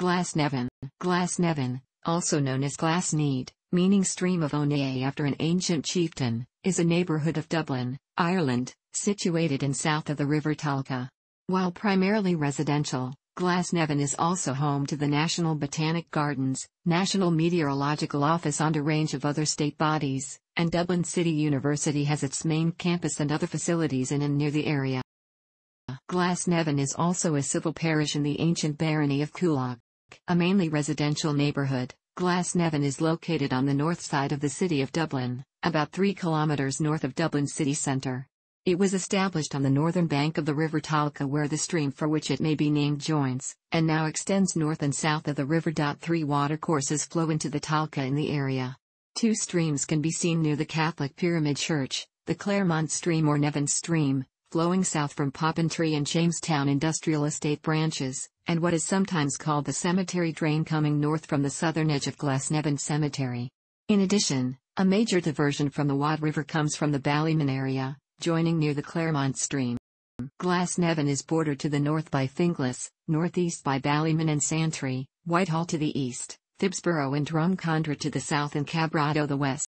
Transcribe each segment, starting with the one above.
Glasnevin, Glasnevin, also known as Glasneed, meaning stream of Onea after an ancient chieftain, is a neighbourhood of Dublin, Ireland, situated in south of the River Tolka. While primarily residential, Glasnevin is also home to the National Botanic Gardens, National Meteorological Office and a range of other state bodies, and Dublin City University has its main campus and other facilities in and near the area. Glasnevin is also a civil parish in the ancient barony of Coolock. A mainly residential neighbourhood, Glasnevin is located on the north side of the city of Dublin, about 3 kilometres north of Dublin city centre. It was established on the northern bank of the River Tolka where the stream for which it may be named joins, and now extends north and south of the river. Three watercourses flow into the Tolka in the area. Two streams can be seen near the Catholic Pyramid Church, the Claremont Stream or Nevin Stream, flowing south from Poppintree and Jamestown Industrial Estate branches, and what is sometimes called the cemetery drain coming north from the southern edge of Glasnevin Cemetery. In addition, a major diversion from the Wad River comes from the Ballymun area, joining near the Claremont Stream. Glasnevin is bordered to the north by Finglas, northeast by Ballymun and Santry, Whitehall to the east, Phibsborough and Drumcondra to the south and Cabrado the west.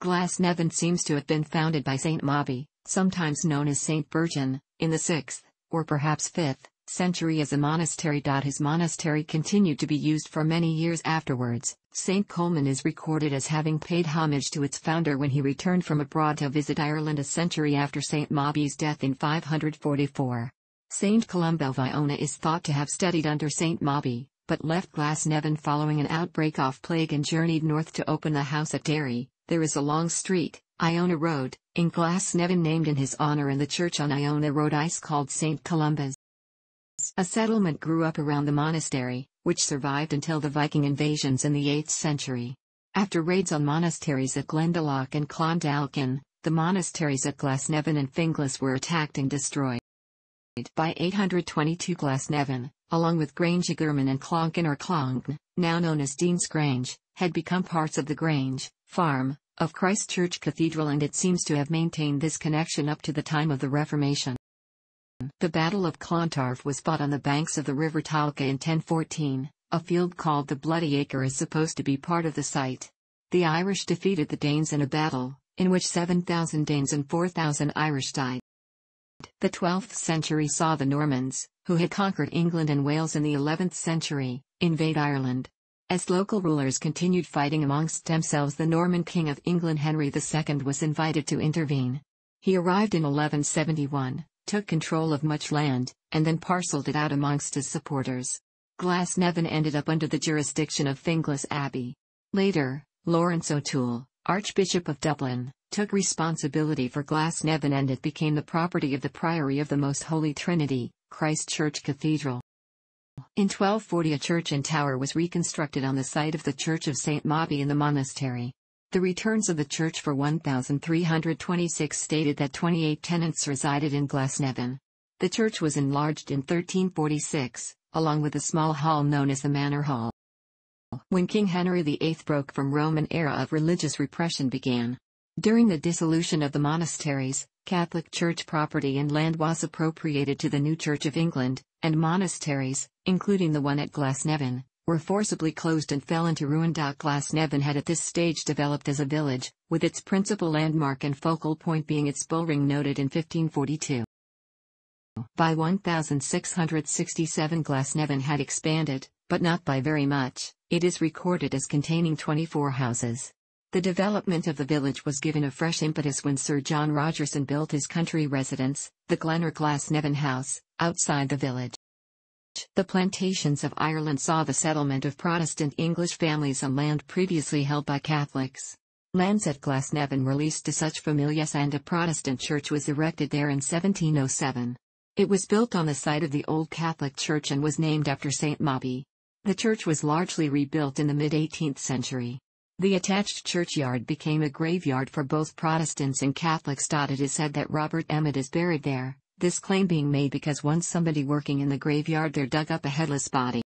Glasnevin seems to have been founded by St. Mobhi, sometimes known as St. Berchan, in the 6th, or perhaps 5th, century as a monastery. His monastery continued to be used for many years afterwards. St. Colman is recorded as having paid homage to its founder when he returned from abroad to visit Ireland a century after St. Mobhi's death in 544. St. Columba of Iona is thought to have studied under St. Mobhi, but left Glasnevin following an outbreak of plague and journeyed north to open a house at Derry. There is a long street, Iona Road, in Glasnevin named in his honor and the church on Iona Road Ice called St. Columba's. A settlement grew up around the monastery, which survived until the Viking invasions in the 8th century. After raids on monasteries at Glendalough and Clondalkin, the monasteries at Glasnevin and Finglas were attacked and destroyed. By 822 Glasnevin, along with Grange German and Clonkin or Clongn, now known as Dean's Grange, had become parts of the Grange, farm, of Christ Church Cathedral and it seems to have maintained this connection up to the time of the Reformation. The Battle of Clontarf was fought on the banks of the River Tolka in 1014, a field called the Bloody Acre is supposed to be part of the site. The Irish defeated the Danes in a battle, in which 7,000 Danes and 4,000 Irish died. The 12th century saw the Normans, who had conquered England and Wales in the 11th century, invade Ireland. As local rulers continued fighting amongst themselves the Norman King of England Henry II was invited to intervene. He arrived in 1171, took control of much land, and then parcelled it out amongst his supporters. Glasnevin ended up under the jurisdiction of Finglas Abbey. Later, Lawrence O'Toole, Archbishop of Dublin, took responsibility for Glasnevin and it became the property of the Priory of the Most Holy Trinity, Christ Church Cathedral. In 1240 a church and tower was reconstructed on the site of the Church of St. Mobhi in the monastery. The returns of the church for 1326 stated that 28 tenants resided in Glasnevin. The church was enlarged in 1346, along with a small hall known as the Manor Hall. When King Henry VIII broke from Roman era of religious repression began. During the dissolution of the monasteries, Catholic Church property and land was appropriated to the new Church of England, and monasteries, including the one at Glasnevin, were forcibly closed and fell into ruin. Glasnevin had at this stage developed as a village, with its principal landmark and focal point being its bullring noted in 1542. By 1667 Glasnevin had expanded, but not by very much, it is recorded as containing 24 houses. The development of the village was given a fresh impetus when Sir John Rogerson built his country residence, the Glenor Glasnevin House, outside the village. The plantations of Ireland saw the settlement of Protestant English families on land previously held by Catholics. Lands at Glasnevin were leased to such familias and a Protestant church was erected there in 1707. It was built on the site of the old Catholic church and was named after St. Mobhi. The church was largely rebuilt in the mid-18th century. The attached churchyard became a graveyard for both Protestants and Catholics. It is said that Robert Emmet is buried there, this claim being made because once somebody working in the graveyard there dug up a headless body.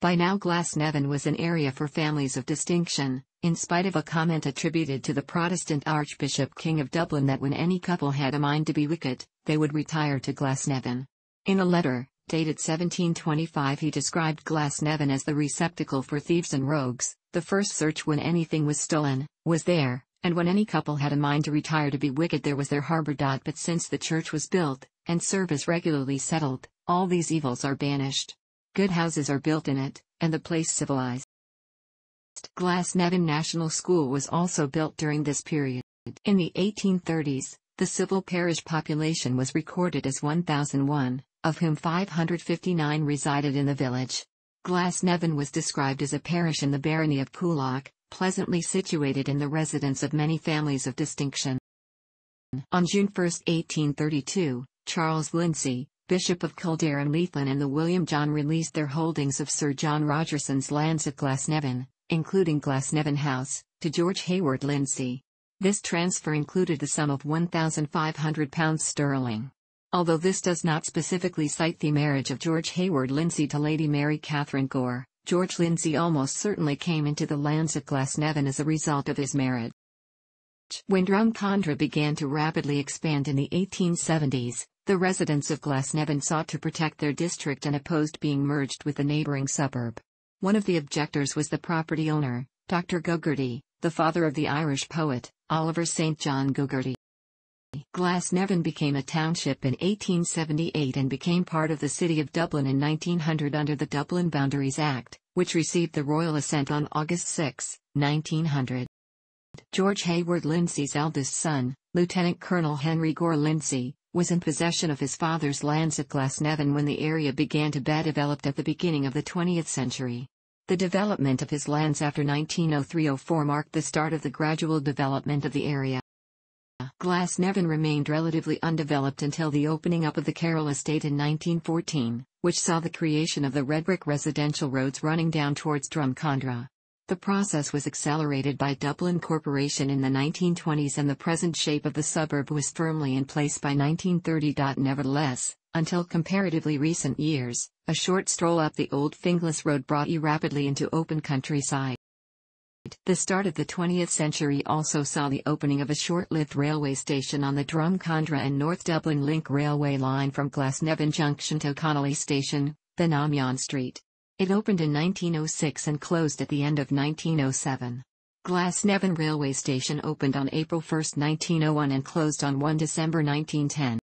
By now Glasnevin was an area for families of distinction, in spite of a comment attributed to the Protestant Archbishop King of Dublin that when any couple had a mind to be wicked, they would retire to Glasnevin. In a letter, Dated 1725 he described Glasnevin as the receptacle for thieves and rogues, the first search when anything was stolen, was there, and when any couple had a mind to retire to be wicked there was their harbor. Dot. But since the church was built, and service regularly settled, all these evils are banished. Good houses are built in it, and the place civilized. Glasnevin National School was also built during this period. In the 1830s, the civil parish population was recorded as 1,001, of whom 559 resided in the village. Glasnevin was described as a parish in the barony of Coolock, pleasantly situated in the residence of many families of distinction. On June 1, 1832, Charles Lindsay, Bishop of Kildare and Leighlin and the William John released their holdings of Sir John Rogerson's lands at Glasnevin, including Glasnevin House, to George Hayward Lindsay. This transfer included the sum of £1,500 sterling. Although this does not specifically cite the marriage of George Hayward Lindsay to Lady Mary Catherine Gore, George Lindsay almost certainly came into the lands at Glasnevin as a result of his marriage. When Drumcondra began to rapidly expand in the 1870s, the residents of Glasnevin sought to protect their district and opposed being merged with the neighboring suburb. One of the objectors was the property owner, Dr. Gogarty, the father of the Irish poet, Oliver St. John Gogarty. Glasnevin became a township in 1878 and became part of the city of Dublin in 1900 under the Dublin Boundaries Act, which received the royal assent on August 6, 1900. George Hayward Lindsay's eldest son, Lieutenant Colonel Henry Gore Lindsay, was in possession of his father's lands at Glasnevin when the area began to be developed at the beginning of the 20th century. The development of his lands after 1903-04 marked the start of the gradual development of the area. Glasnevin remained relatively undeveloped until the opening up of the Carroll Estate in 1914, which saw the creation of the red brick residential roads running down towards Drumcondra. The process was accelerated by Dublin Corporation in the 1920s and the present shape of the suburb was firmly in place by 1930. Nevertheless, until comparatively recent years, a short stroll up the old Finglas Road brought you rapidly into open countryside. The start of the 20th century also saw the opening of a short-lived railway station on the Drumcondra and North Dublin Link railway line from Glasnevin Junction to Connolly Station, Benamion Street. It opened in 1906 and closed at the end of 1907. Glasnevin Railway Station opened on April 1, 1901 and closed on 1 December 1910.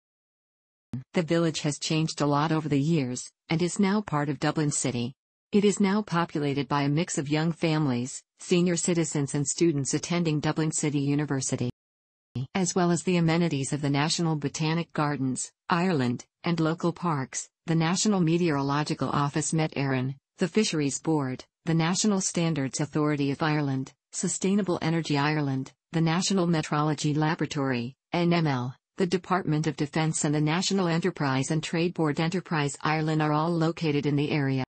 The village has changed a lot over the years, and is now part of Dublin City. It is now populated by a mix of young families, senior citizens and students attending Dublin City University. As well as the amenities of the National Botanic Gardens, Ireland, and local parks, the National Meteorological Office Met Éireann, the Fisheries Board, the National Standards Authority of Ireland, Sustainable Energy Ireland, the National Metrology Laboratory, NML, the Department of Defence and the National Enterprise and Trade Board Enterprise Ireland are all located in the area.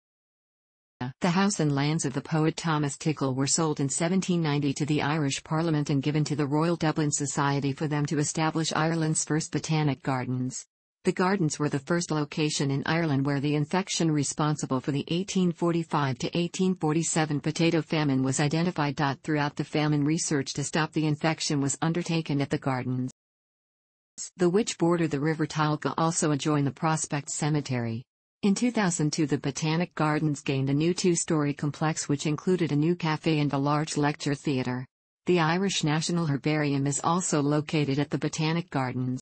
The house and lands of the poet Thomas Tickell were sold in 1790 to the Irish Parliament and given to the Royal Dublin Society for them to establish Ireland's first botanic gardens. The gardens were the first location in Ireland where the infection responsible for the 1845 to 1847 potato famine was identified. Throughout the famine research to stop the infection was undertaken at the gardens. The which border the River Tolka also adjoin the Prospect Cemetery. In 2002 the Botanic Gardens gained a new two-story complex which included a new cafe and a large lecture theatre. The Irish National Herbarium is also located at the Botanic Gardens.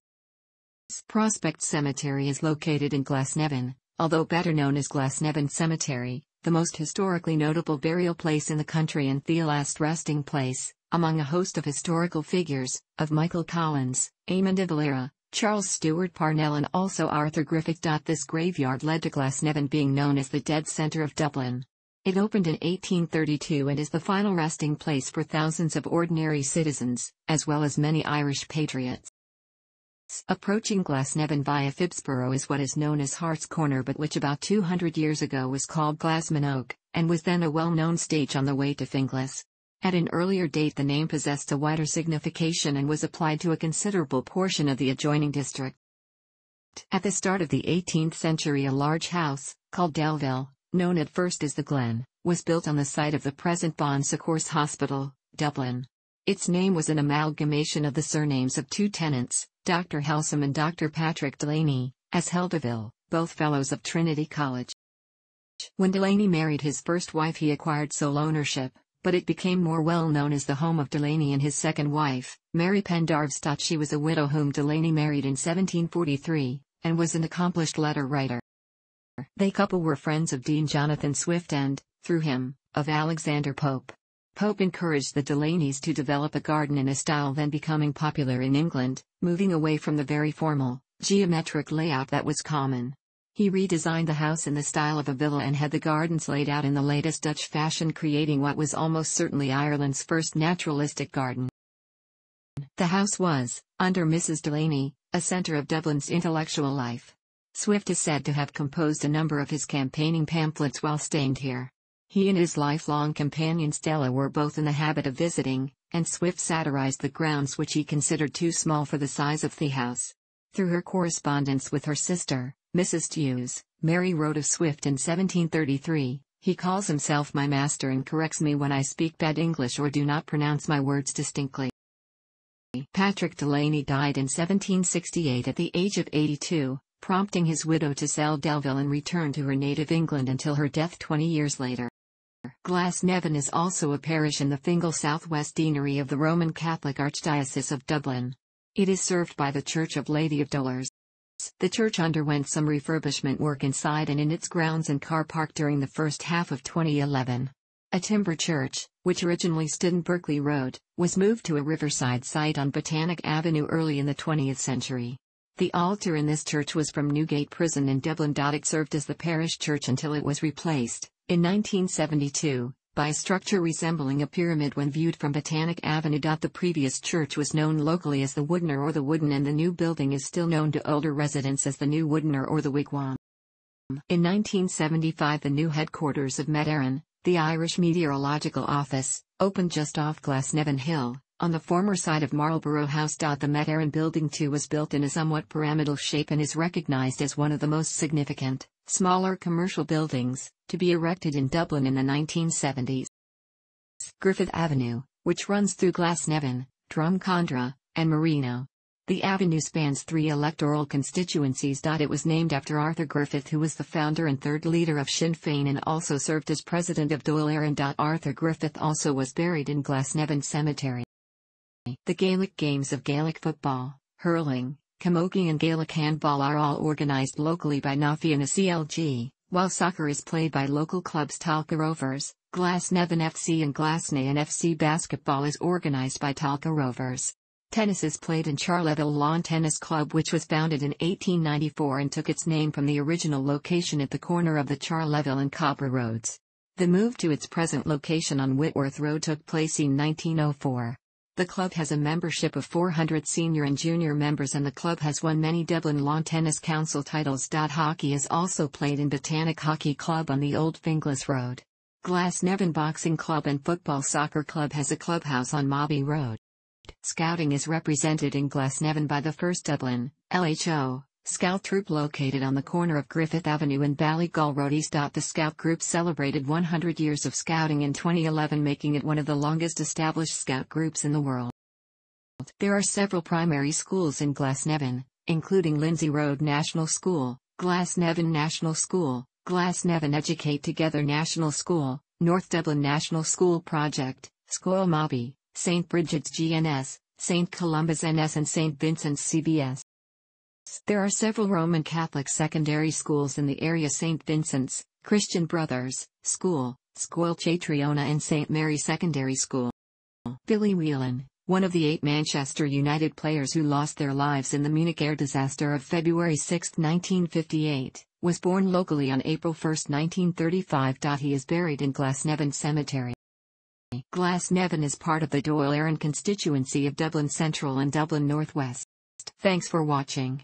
Prospect Cemetery is located in Glasnevin, although better known as Glasnevin Cemetery, the most historically notable burial place in the country and the last resting place, among a host of historical figures, of Michael Collins, Eamon de Valera, Charles Stewart Parnell and also Arthur Griffith. This graveyard led to Glasnevin being known as the Dead Centre of Dublin. It opened in 1832 and is the final resting place for thousands of ordinary citizens, as well as many Irish patriots. Approaching Glasnevin via Phibsborough is what is known as Hart's Corner but which about 200 years ago was called Glasmanogue, and was then a well-known stage on the way to Finglas. At an earlier date the name possessed a wider signification and was applied to a considerable portion of the adjoining district. At the start of the 18th century a large house, called Delville, known at first as the Glen, was built on the site of the present Bon Secours Hospital, Dublin. Its name was an amalgamation of the surnames of two tenants, Dr. Helsam and Dr. Patrick Delany, as Heldeville, both fellows of Trinity College. When Delany married his first wife he acquired sole ownership, but it became more well known as the home of Delany and his second wife, Mary Pendarvstott. She was a widow whom Delany married in 1743, and was an accomplished letter writer. They couple were friends of Dean Jonathan Swift and, through him, of Alexander Pope. Pope encouraged the Delanys to develop a garden in a style then becoming popular in England, moving away from the very formal, geometric layout that was common. He redesigned the house in the style of a villa and had the gardens laid out in the latest Dutch fashion creating what was almost certainly Ireland's first naturalistic garden. The house was, under Mrs. Delany, a centre of Dublin's intellectual life. Swift is said to have composed a number of his campaigning pamphlets while staying here. He and his lifelong companion Stella were both in the habit of visiting, and Swift satirized the grounds which he considered too small for the size of the house. Through her correspondence with her sister, Mrs. Dewes, Mary wrote of Swift in 1733, he calls himself my master and corrects me when I speak bad English or do not pronounce my words distinctly. Patrick Delany died in 1768 at the age of 82, prompting his widow to sell Delville and return to her native England until her death 20 years later. Glasnevin is also a parish in the Fingal Southwest Deanery of the Roman Catholic Archdiocese of Dublin. It is served by the Church of Lady of Dolours. The church underwent some refurbishment work inside and in its grounds and car park during the first half of 2011. A timber church, which originally stood in Berkeley Road, was moved to a riverside site on Botanic Avenue early in the 20th century. The altar in this church was from Newgate Prison in Dublin. It served as the parish church until it was replaced, in 1972, by a structure resembling a pyramid when viewed from Botanic Avenue. The previous church was known locally as the Woodner or the Wooden, and the new building is still known to older residents as the New Woodener or the Wigwam. In 1975, the new headquarters of Met Éireann, the Irish Meteorological Office, opened just off Glasnevin Hill, on the former site of Marlborough House. The Met Éireann Building 2 was built in a somewhat pyramidal shape and is recognized as one of the most significant, smaller commercial buildings, to be erected in Dublin in the 1970s. Griffith Avenue, which runs through Glasnevin, Drumcondra, and Marino. The avenue spans three electoral constituencies. It was named after Arthur Griffith, who was the founder and third leader of Sinn Féin and also served as president of Dáil Éireann. Arthur Griffith also was buried in Glasnevin Cemetery. The Gaelic games of Gaelic football, hurling, Camogie and Gaelic handball are all organised locally by Na Fianna CLG, while soccer is played by local clubs Tolka Rovers, Glasnevin FC and Glasnevin FC basketball is organised by Tolka Rovers. Tennis is played in Charleville Lawn Tennis Club which was founded in 1894 and took its name from the original location at the corner of the Charleville and Copper Roads. The move to its present location on Whitworth Road took place in 1904. The club has a membership of 400 senior and junior members and the club has won many Dublin Lawn Tennis Council titles. Hockey is also played in Botanic Hockey Club on the Old Finglas Road. Glasnevin Boxing Club and Football Soccer Club has a clubhouse on Mobhi Road. Scouting is represented in Glasnevin by the First Dublin, LHO, Scout Troop located on the corner of Griffith Avenue and Ballygall Road East. The Scout Group celebrated 100 years of scouting in 2011, making it one of the longest established Scout groups in the world. There are several primary schools in Glasnevin, including Lindsay Road National School, Glasnevin National School, Glasnevin Educate Together National School, North Dublin National School Project, Scoil St. Bridget's GNS, St. Columba's NS and St. Vincent's CBS. There are several Roman Catholic secondary schools in the area St. Vincent's, Christian Brothers, School, Scoil Chaitríona and St. Mary Secondary School. Billy Whelan, one of the eight Manchester United players who lost their lives in the Munich air disaster of February 6, 1958, was born locally on April 1, 1935. He is buried in Glasnevin Cemetery. Glasnevin is part of the Dáil Éireann constituency of Dublin Central and Dublin Northwest. Thanks for watching.